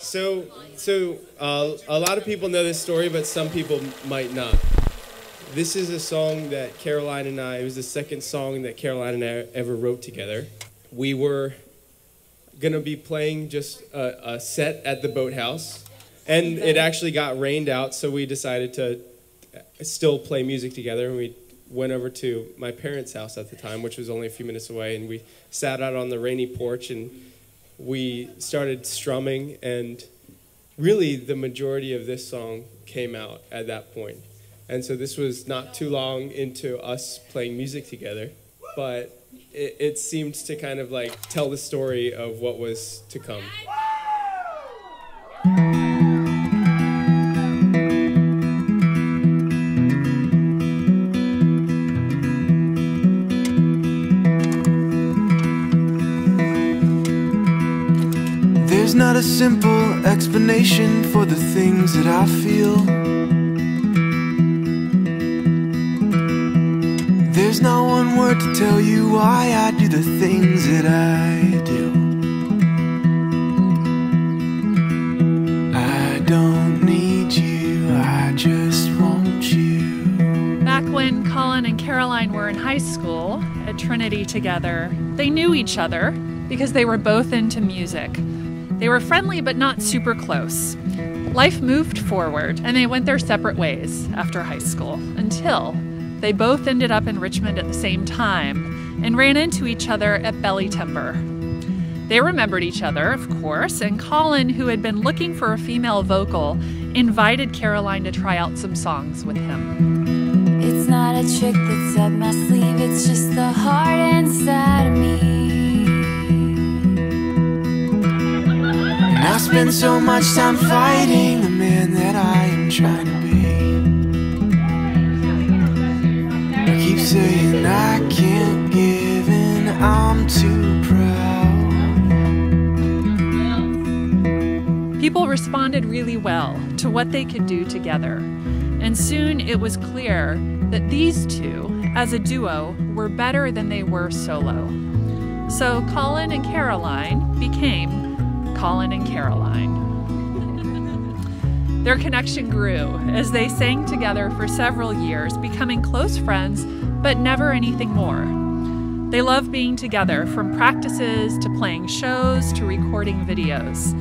So, so uh, a lot of people know this story, but some people might not. This is a song that Caroline and I, it was the second song that Caroline and I ever wrote together. We were going to be playing just a, a set at the boathouse, and it actually got rained out, so we decided to still play music together, and we went over to my parents' house at the time, which was only a few minutes away, and we sat out on the rainy porch and we started strumming, and really the majority of this song came out at that point. And so this was not too long into us playing music together, but it, it seemed to kind of like tell the story of what was to come. Simple explanation for the things that I feel. There's not one word to tell you why I do the things that I do. I don't need you, I just want you. Back when Colin and Caroline were in high school at Trinity together, they knew each other because they were both into music. They were friendly but not super close. Life moved forward and they went their separate ways after high school until they both ended up in Richmond at the same time and ran into each other at Belly Timber. They remembered each other, of course, and Colin, who had been looking for a female vocal, invited Caroline to try out some songs with him. It's not a trick that's up my sleeve, it's just the heart inside of me. I spend so much time fighting the man that I am trying to be. I keep saying I can't give in, I'm too proud. People responded really well to what they could do together, and soon it was clear that these two, as a duo, were better than they were solo. So Colin and Caroline became Colin and Caroline. Their connection grew as they sang together for several years, becoming close friends, but never anything more. They love being together, from practices to playing shows to recording videos.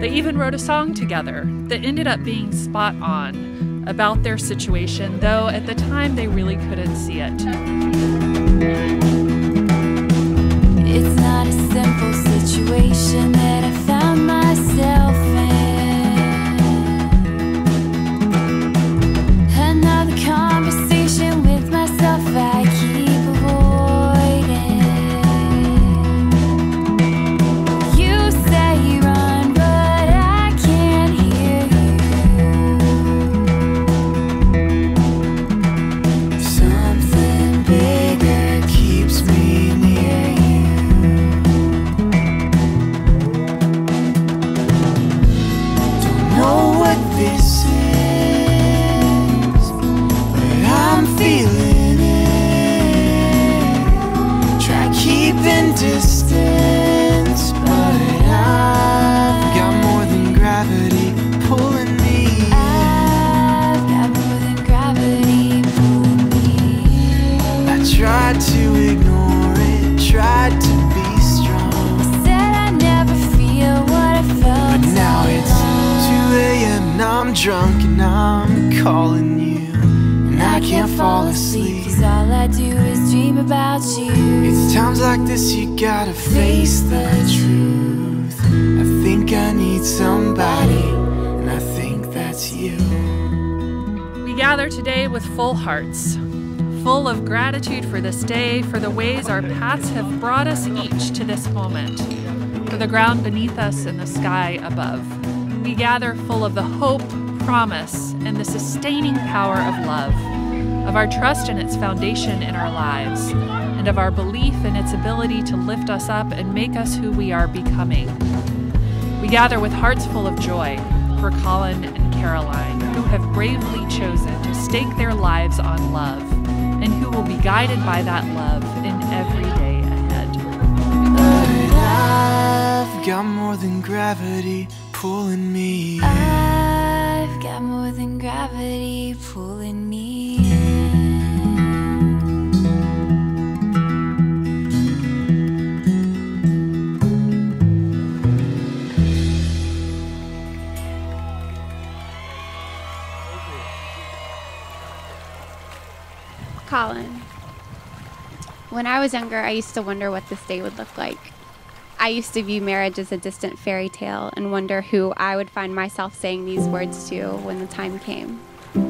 They even wrote a song together that ended up being spot on about their situation, though at the time they really couldn't see it. Distance, but I've got more than gravity pulling me. I've got more than gravity pulling me. I tried to ignore it, tried to be strong. Said I never feel what I felt. But now it's along. 2 a.m. and I'm drunk and I'm calling you. And I can't fall asleep. Cause all I do is dream about you. It's times like this you gotta face the truth. I think I need somebody, and I think that's you. We gather today with full hearts, full of gratitude for this day, for the ways our paths have brought us each to this moment, for the ground beneath us and the sky above. We gather full of the hope, promise, and the sustaining power of love, of our trust in its foundation in our lives, and of our belief in its ability to lift us up and make us who we are becoming. We gather with hearts full of joy for Colin and Caroline, who have bravely chosen to stake their lives on love, and who will be guided by that love in every day ahead. I've got more than gravity pulling me. Got more than gravity pulling me in. Colin. When I was younger, I used to wonder what this day would look like. I used to view marriage as a distant fairy tale and wonder who I would find myself saying these words to when the time came.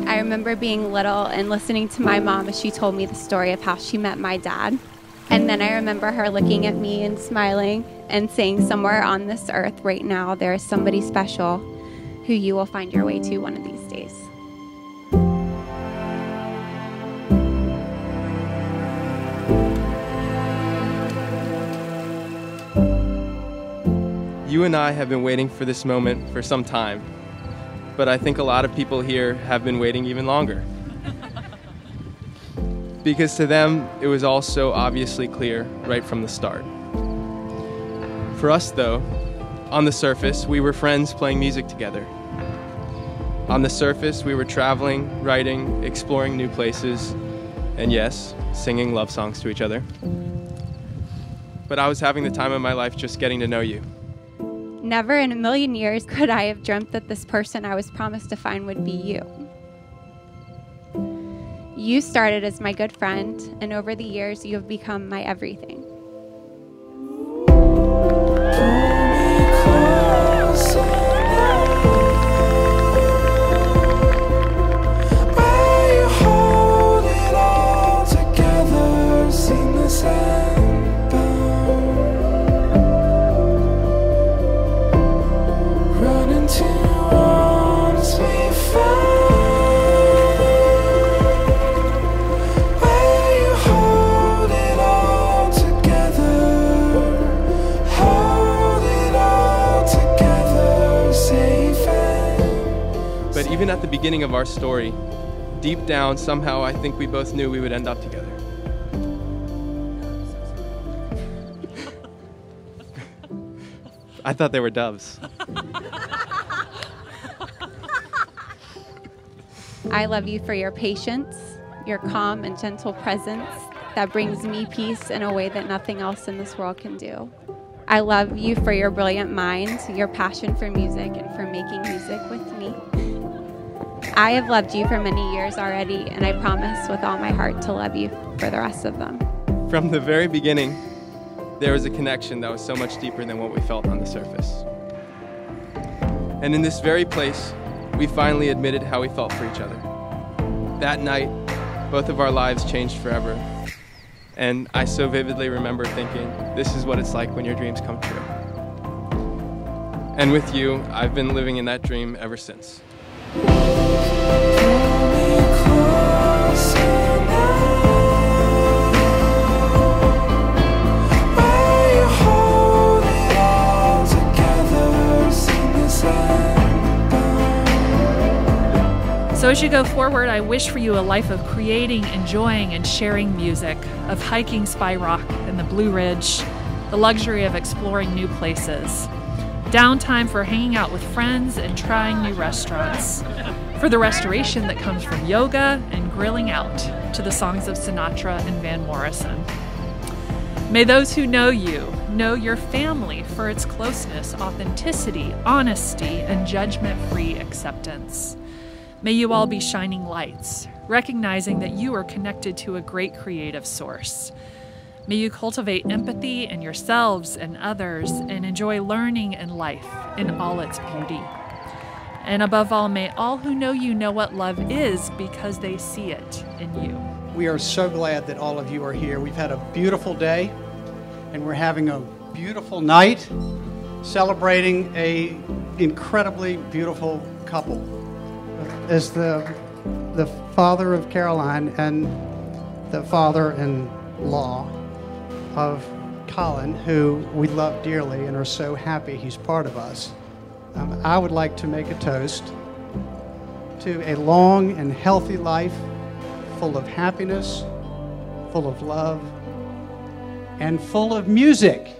I remember being little and listening to my mom as she told me the story of how she met my dad. And then I remember her looking at me and smiling and saying, Somewhere on this earth right now, there is somebody special who you will find your way to one of these days. You and I have been waiting for this moment for some time, but I think a lot of people here have been waiting even longer. because to them, it was all so obviously clear right from the start. For us, though, on the surface, we were friends playing music together. On the surface, we were traveling, writing, exploring new places, and yes, singing love songs to each other. But I was having the time of my life just getting to know you. Never in a million years could I have dreamt that this person I was promised to find would be you. You started as my good friend, and over the years, you have become my everything. Beginning of our story, deep down, somehow I think we both knew we would end up together. I thought they were doves. I love you for your patience, your calm and gentle presence that brings me peace in a way that nothing else in this world can do. I love you for your brilliant mind, your passion for music, and for making music with me. I have loved you for many years already, and I promise with all my heart to love you for the rest of them. From the very beginning, there was a connection that was so much deeper than what we felt on the surface. And in this very place, we finally admitted how we felt for each other. That night, both of our lives changed forever. And I so vividly remember thinking, this is what it's like when your dreams come true. And with you, I've been living in that dream ever since. So, as you go forward, I wish for you a life of creating, enjoying, and sharing music, of hiking Spy Rock and the Blue Ridge, the luxury of exploring new places, downtime for hanging out with friends and trying new restaurants, for the restoration that comes from yoga and grilling out to the songs of Sinatra and Van Morrison. May those who know you know your family for its closeness, authenticity, honesty, and judgment free acceptance. May you all be shining lights, recognizing that you are connected to a great creative source. May you cultivate empathy in yourselves and others and enjoy learning and life in all its beauty. And above all, may all who know you know what love is because they see it in you. We are so glad that all of you are here. We've had a beautiful day and we're having a beautiful night celebrating a incredibly beautiful couple. As the the father of Caroline and the father-in-law of Colin, who we love dearly and are so happy he's part of us, um, I would like to make a toast to a long and healthy life full of happiness, full of love, and full of music.